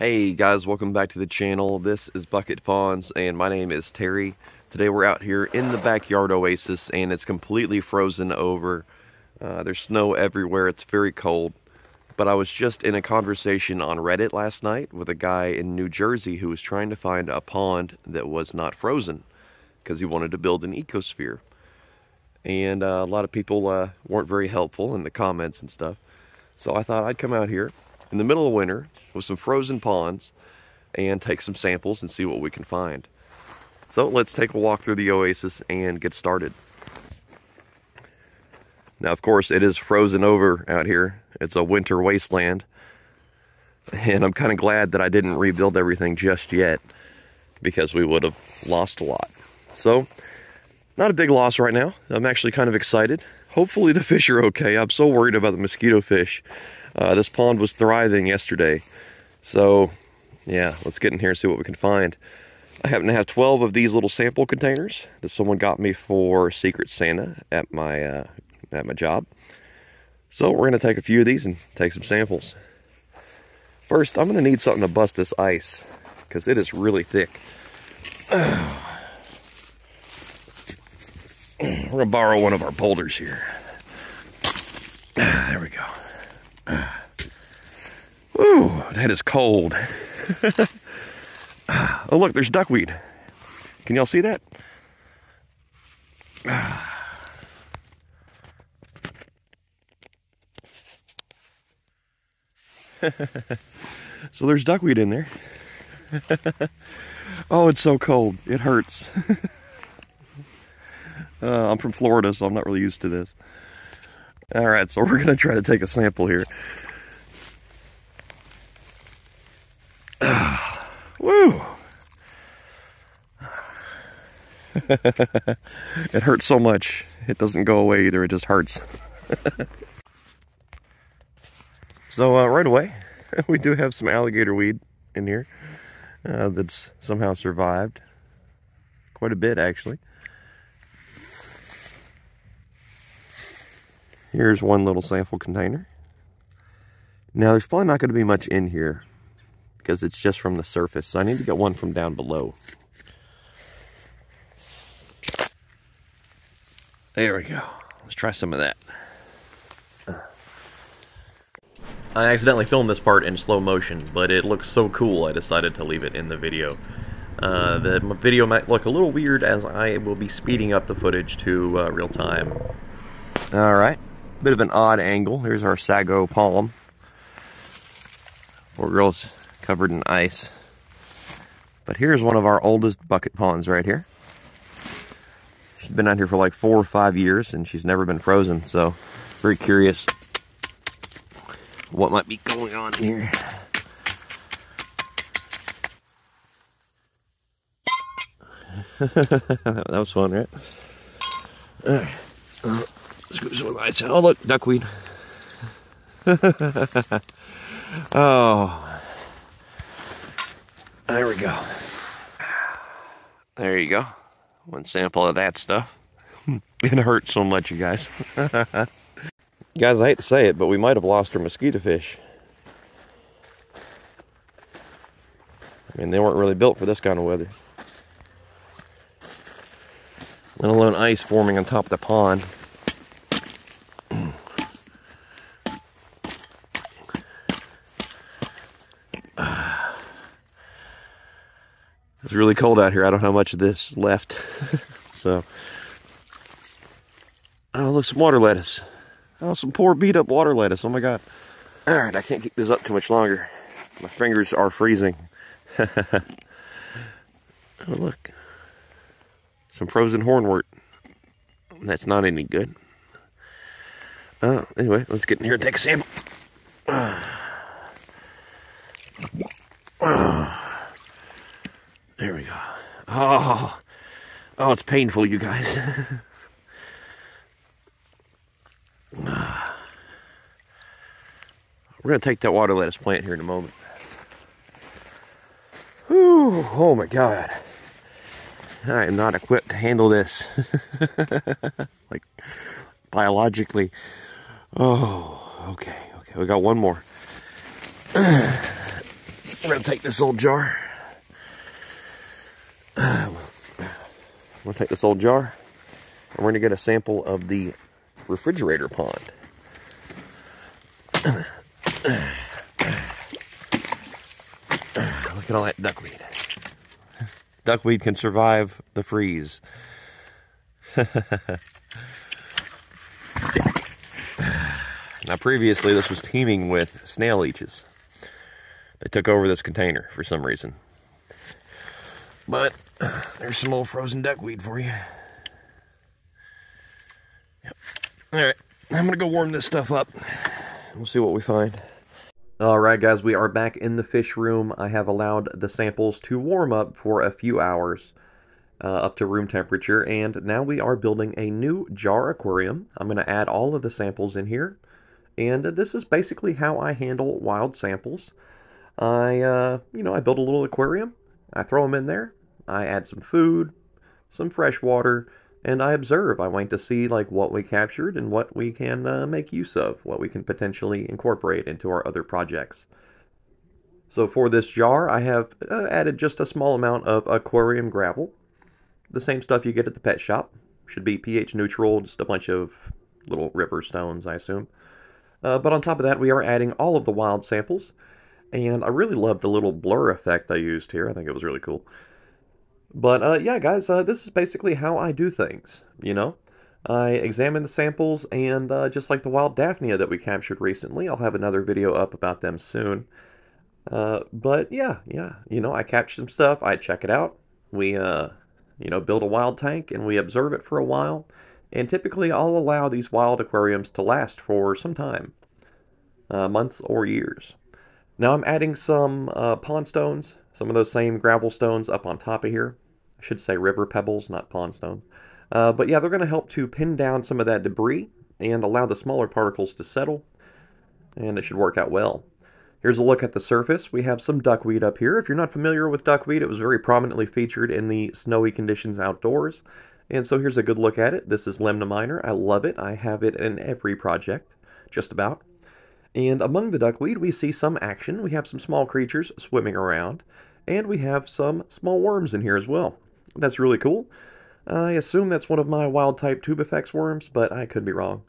Hey guys, welcome back to the channel. This is Bucket Ponds and my name is Terry. Today we're out here in the backyard oasis and it's completely frozen over. Uh, there's snow everywhere, it's very cold. But I was just in a conversation on Reddit last night with a guy in New Jersey who was trying to find a pond that was not frozen because he wanted to build an ecosphere. And uh, a lot of people uh, weren't very helpful in the comments and stuff. So I thought I'd come out here in the middle of winter with some frozen ponds and take some samples and see what we can find. So let's take a walk through the oasis and get started. Now, of course, it is frozen over out here. It's a winter wasteland. And I'm kind of glad that I didn't rebuild everything just yet because we would have lost a lot. So, not a big loss right now. I'm actually kind of excited. Hopefully the fish are okay. I'm so worried about the mosquito fish. Uh, this pond was thriving yesterday. So, yeah, let's get in here and see what we can find. I happen to have 12 of these little sample containers that someone got me for Secret Santa at my uh, at my job. So we're going to take a few of these and take some samples. First, I'm going to need something to bust this ice because it is really thick. we're going to borrow one of our boulders here. There we go. Ooh, that is cold. oh, look, there's duckweed. Can y'all see that? so there's duckweed in there. oh, it's so cold. It hurts. uh, I'm from Florida, so I'm not really used to this. All right, so we're going to try to take a sample here. Woo! it hurts so much. It doesn't go away either. It just hurts. so uh, right away, we do have some alligator weed in here uh, that's somehow survived. Quite a bit, actually. Here's one little sample container. Now, there's probably not going to be much in here because it's just from the surface. So I need to get one from down below. There we go. Let's try some of that. I accidentally filmed this part in slow motion, but it looks so cool I decided to leave it in the video. Uh, the video might look a little weird as I will be speeding up the footage to uh, real time. Alright, bit of an odd angle. Here's our sago palm. Poor girl's covered in ice. But here's one of our oldest bucket ponds right here. She's been out here for like four or five years and she's never been frozen, so very curious what might be going on here. that was fun, right? Alright. Let's go some lights. Oh, look, duckweed. oh. There we go. There you go. One sample of that stuff. it hurts so much, you guys. guys, I hate to say it, but we might have lost our mosquito fish. I mean, they weren't really built for this kind of weather. Let alone ice forming on top of the pond. It's really cold out here. I don't know how much of this left. so, oh, look, some water lettuce. Oh, some poor beat up water lettuce. Oh my God. All right, I can't keep this up too much longer. My fingers are freezing. oh, look. Some frozen hornwort. That's not any good. Oh, anyway, let's get in here and take a sample. There we go. Oh, oh, it's painful, you guys. We're going to take that water lettuce plant here in a moment. Whew, oh my God. I am not equipped to handle this. like, biologically. Oh, okay, okay. We got one more. We're going to take this old jar. I'm to take this old jar and we're going to get a sample of the refrigerator pond. Look at all that duckweed. Duckweed can survive the freeze. now previously this was teeming with snail leeches. They took over this container for some reason. But there's some old frozen duckweed for you. Yep. All right, I'm gonna go warm this stuff up. We'll see what we find. All right, guys, we are back in the fish room. I have allowed the samples to warm up for a few hours uh, up to room temperature, and now we are building a new jar aquarium. I'm going to add all of the samples in here, and this is basically how I handle wild samples. I, uh, you know, I build a little aquarium, I throw them in there, I add some food, some fresh water, and I observe. I wait to see like what we captured and what we can uh, make use of, what we can potentially incorporate into our other projects. So for this jar, I have uh, added just a small amount of aquarium gravel. The same stuff you get at the pet shop. Should be pH neutral, just a bunch of little river stones, I assume. Uh, but on top of that, we are adding all of the wild samples. And I really love the little blur effect I used here. I think it was really cool. But uh, yeah, guys, uh, this is basically how I do things, you know? I examine the samples, and uh, just like the wild Daphnia that we captured recently, I'll have another video up about them soon. Uh, but yeah, yeah, you know, I capture some stuff, I check it out, we, uh, you know, build a wild tank, and we observe it for a while. And typically, I'll allow these wild aquariums to last for some time, uh, months or years. Now I'm adding some pond stones some of those same gravel stones up on top of here. I should say river pebbles, not pond stones. Uh, but yeah, they're going to help to pin down some of that debris and allow the smaller particles to settle. And it should work out well. Here's a look at the surface. We have some duckweed up here. If you're not familiar with duckweed, it was very prominently featured in the snowy conditions outdoors. And so here's a good look at it. This is Lemna minor. I love it. I have it in every project, just about. And among the duckweed, we see some action. We have some small creatures swimming around, and we have some small worms in here as well. That's really cool. I assume that's one of my wild-type Tubifex worms, but I could be wrong.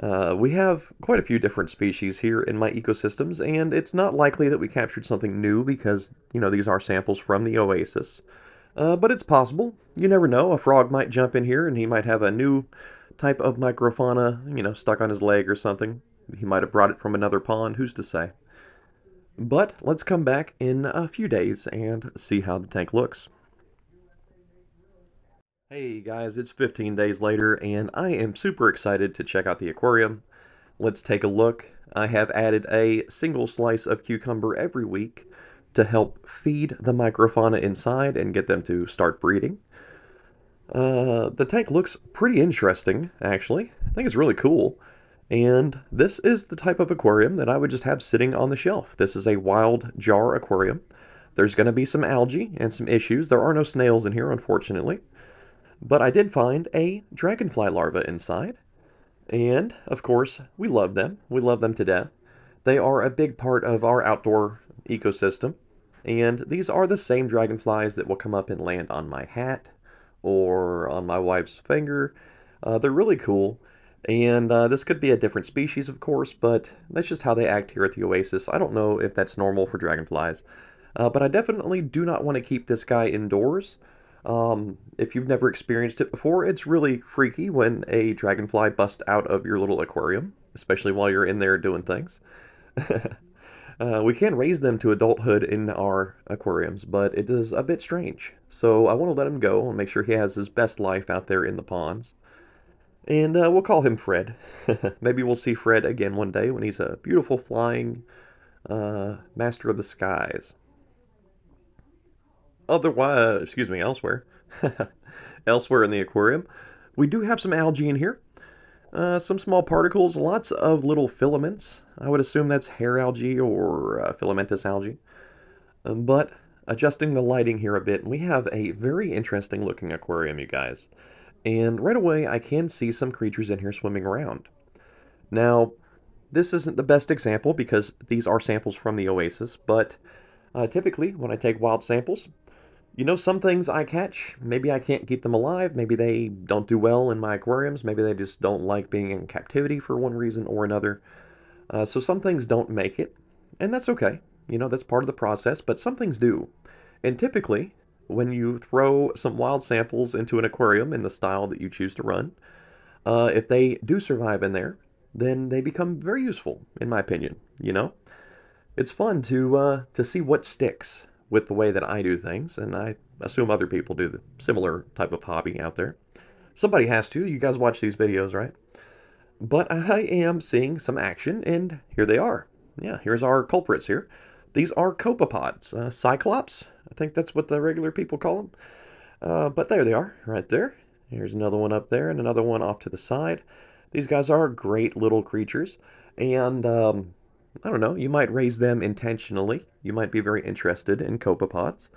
Uh, we have quite a few different species here in my ecosystems, and it's not likely that we captured something new because, you know, these are samples from the oasis. Uh, but it's possible. You never know. A frog might jump in here and he might have a new type of microfauna, you know, stuck on his leg or something. He might have brought it from another pond, who's to say? But let's come back in a few days and see how the tank looks. Hey guys, it's 15 days later and I am super excited to check out the aquarium. Let's take a look. I have added a single slice of cucumber every week to help feed the microfauna inside and get them to start breeding. Uh, the tank looks pretty interesting, actually. I think it's really cool. And this is the type of aquarium that I would just have sitting on the shelf. This is a wild jar aquarium. There's going to be some algae and some issues. There are no snails in here, unfortunately. But I did find a dragonfly larva inside. And, of course, we love them. We love them to death. They are a big part of our outdoor ecosystem. And these are the same dragonflies that will come up and land on my hat or on my wife's finger. Uh, they're really cool. And uh, this could be a different species, of course, but that's just how they act here at the Oasis. I don't know if that's normal for dragonflies. Uh, but I definitely do not want to keep this guy indoors. Um, if you've never experienced it before, it's really freaky when a dragonfly busts out of your little aquarium, especially while you're in there doing things. uh, we can raise them to adulthood in our aquariums, but it is a bit strange. So I want to let him go and make sure he has his best life out there in the ponds. And uh, we'll call him Fred. Maybe we'll see Fred again one day when he's a beautiful flying uh, master of the skies. Otherwise, excuse me, elsewhere. elsewhere in the aquarium, we do have some algae in here. Uh, some small particles, lots of little filaments. I would assume that's hair algae or uh, filamentous algae. Um, but adjusting the lighting here a bit, we have a very interesting looking aquarium, you guys and right away I can see some creatures in here swimming around. Now, this isn't the best example because these are samples from the Oasis, but Uh, typically, when I take wild samples, you know, some things I catch, maybe I can't keep them alive, maybe they don't do well in my aquariums, maybe they just don't like being in captivity for one reason or another. Uh, so some things don't make it, and that's okay. You know, that's part of the process, but some things do. And typically, when you throw some wild samples into an aquarium in the style that you choose to run, uh, if they do survive in there, then they become very useful, in my opinion, you know? It's fun to, uh, to see what sticks with the way that I do things, and I assume other people do the similar type of hobby out there. Somebody has to. You guys watch these videos, right? But I am seeing some action, and here they are. Yeah, here's our culprits here. These are copepods, uh, cyclops. I think that's what the regular people call them. Uh, but there they are, right there. Here's another one up there, and another one off to the side. These guys are great little creatures, and um, I don't know, you might raise them intentionally. You might be very interested in copepods.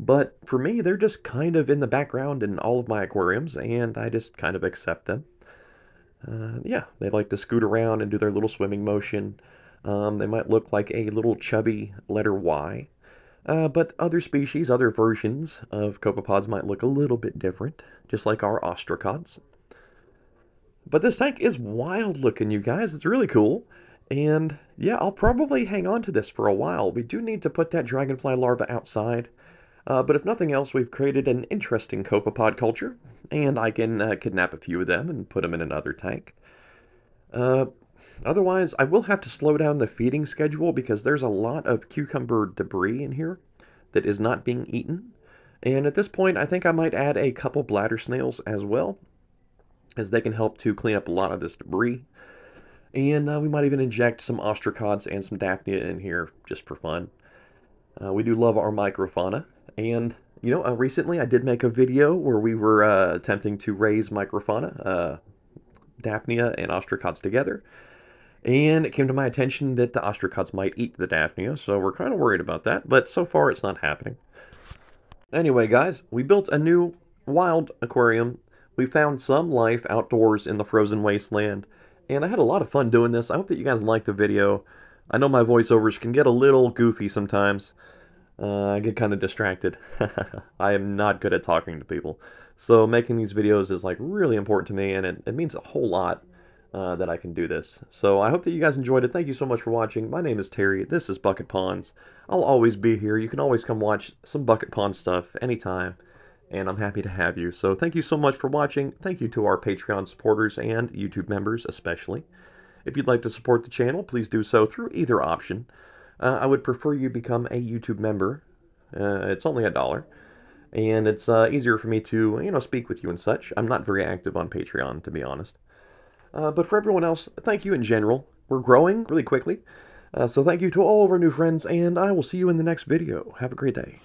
But for me, they're just kind of in the background in all of my aquariums, and I just kind of accept them. Uh, yeah, they like to scoot around and do their little swimming motion. Um, they might look like a little chubby letter Y. Uh, but other species, other versions of copepods might look a little bit different, just like our ostracods. But this tank is wild looking, you guys. It's really cool. And yeah, I'll probably hang on to this for a while. We do need to put that dragonfly larva outside. Uh, but if nothing else, we've created an interesting copepod culture, and I can uh, kidnap a few of them and put them in another tank. Uh, otherwise, I will have to slow down the feeding schedule because there's a lot of cucumber debris in here that is not being eaten. And at this point, I think I might add a couple bladder snails as well, as they can help to clean up a lot of this debris. And uh, we might even inject some ostracods and some daphnia in here just for fun. Uh, we do love our microfauna. And, you know, uh, recently I did make a video where we were uh, attempting to raise microfauna, uh, daphnia and ostracods together. And it came to my attention that the ostracods might eat the daphnia, so we're kind of worried about that. But so far it's not happening. Anyway, guys, we built a new wild aquarium. We found some life outdoors in the frozen wasteland and I had a lot of fun doing this. I hope that you guys liked the video. I know my voiceovers can get a little goofy sometimes. Uh, I get kind of distracted. I am not good at talking to people. So making these videos is like really important to me and it, it means a whole lot uh, that I can do this. So I hope that you guys enjoyed it. Thank you so much for watching. My name is Terry. This is Bucket Ponds. I'll always be here. You can always come watch some Bucket Pond stuff anytime and I'm happy to have you. So thank you so much for watching. Thank you to our Patreon supporters and YouTube members especially. If you'd like to support the channel, please do so through either option. Uh, I would prefer you become a YouTube member. Uh, it's only a dollar. And it's uh, easier for me to, you know, speak with you and such. I'm not very active on Patreon, to be honest. Uh, but for everyone else, thank you in general. We're growing really quickly. Uh, so thank you to all of our new friends, and I will see you in the next video. Have a great day.